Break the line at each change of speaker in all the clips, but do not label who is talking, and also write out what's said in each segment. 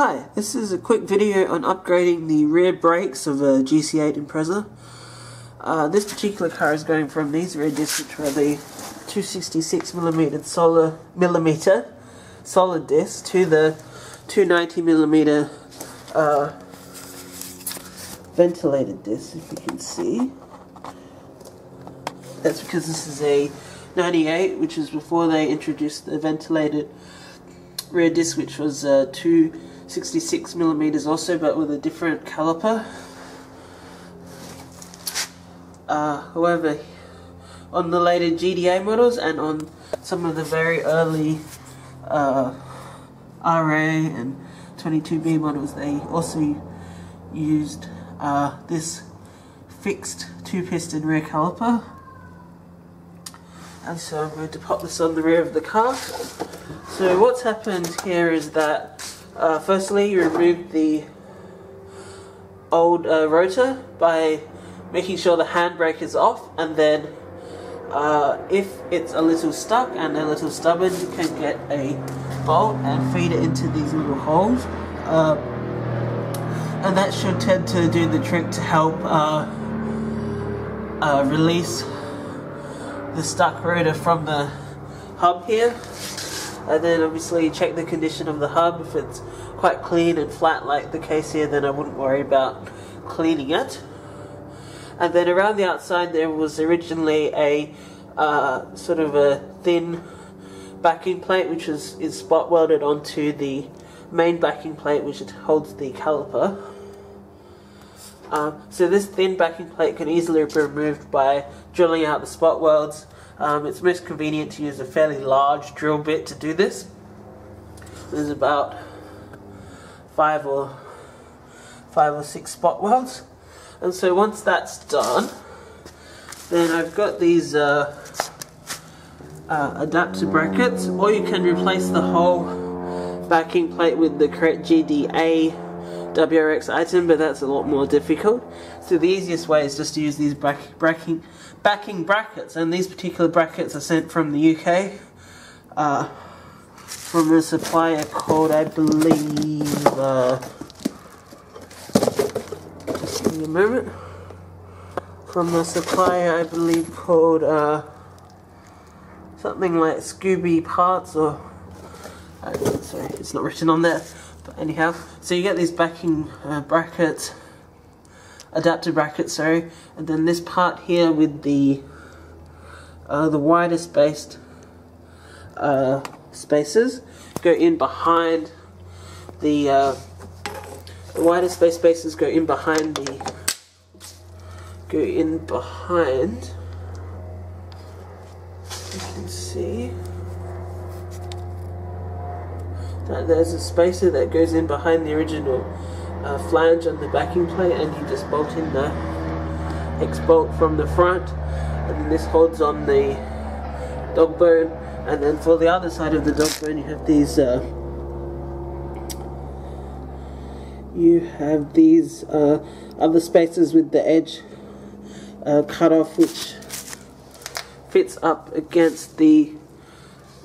Hi, this is a quick video on upgrading the rear brakes of a GC8 Impreza. Uh, this particular car is going from these rear discs, which are the 266mm solid, millimeter solid disc, to the 290mm uh, ventilated disc, if you can see. That's because this is a 98, which is before they introduced the ventilated rear disc, which was uh, 266 millimeters also, but with a different caliper. Uh, however, on the later GDA models and on some of the very early uh, RA and 22B models, they also used uh, this fixed two-piston rear caliper and so I'm going to pop this on the rear of the car. So what's happened here is that uh, firstly you remove the old uh, rotor by making sure the handbrake is off and then uh, if it's a little stuck and a little stubborn you can get a bolt and feed it into these little holes. Uh, and that should tend to do the trick to help uh, uh, release the stuck rotor from the hub here and then obviously check the condition of the hub. If it's quite clean and flat like the case here then I wouldn't worry about cleaning it. And then around the outside there was originally a uh, sort of a thin backing plate which is, is spot welded onto the main backing plate which holds the caliper. Um, so this thin backing plate can easily be removed by drilling out the spot welds. Um, it's most convenient to use a fairly large drill bit to do this. There's about five or five or six spot welds. And so once that's done, then I've got these uh, uh, adapter brackets, or you can replace the whole backing plate with the correct GDA WRX item, but that's a lot more difficult. So the easiest way is just to use these backing, backing brackets, and these particular brackets are sent from the UK, uh, from a supplier called, I believe, uh, just give me a moment, from a supplier, I believe, called, uh, something like Scooby Parts, or, uh, sorry, it's not written on there. But anyhow, so you get these backing uh, brackets, adapter bracket, sorry, and then this part here with the uh, the wider spaced uh, spaces go in behind the uh, the wider space spaces go in behind the go in behind. You can see that there's a spacer that goes in behind the original uh, flange on the backing plate and you just bolt in the X bolt from the front. And then this holds on the dog bone. And then for the other side of the dog bone you have these uh, you have these uh, other spaces with the edge uh, cut off which fits up against the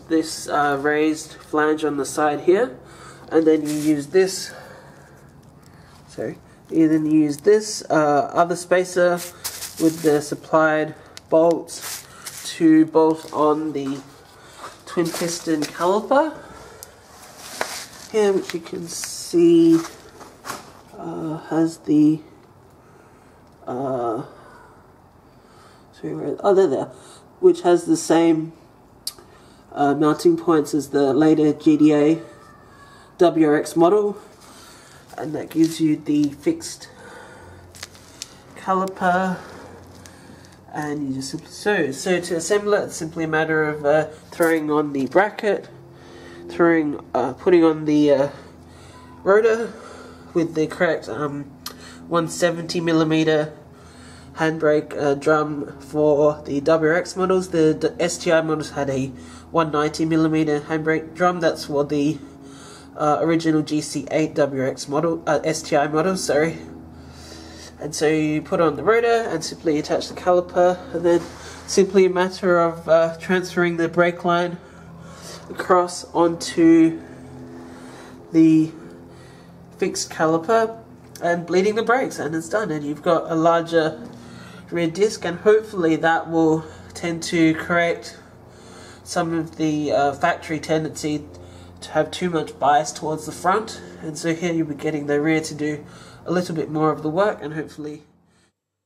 this uh, raised flange on the side here. And then you use this sorry you then use this uh, other spacer with the supplied bolts to bolt on the twin piston caliper. Here which you can see uh, has the uh, sorry oh they're there which has the same uh, mounting points as the later GDA WRX model and that gives you the fixed caliper and you just simply so so to assemble it it's simply a matter of uh, throwing on the bracket throwing uh, putting on the uh, rotor with the correct um, 170 millimeter handbrake uh, drum for the WRX models. The, STI models had a 190mm handbrake drum. That's for the uh, original GC8 WX model, uh, STI model, sorry. And so you put on the rotor and simply attach the caliper, and then simply a matter of uh, transferring the brake line across onto the fixed caliper and bleeding the brakes and it's done and you've got a larger rear disc and hopefully that will tend to correct some of the uh, factory tendency have too much bias towards the front and so here you'll be getting the rear to do a little bit more of the work and hopefully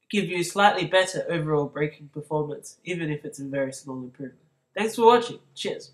give you slightly better overall braking performance even if it's a very small improvement. Thanks for watching. Cheers.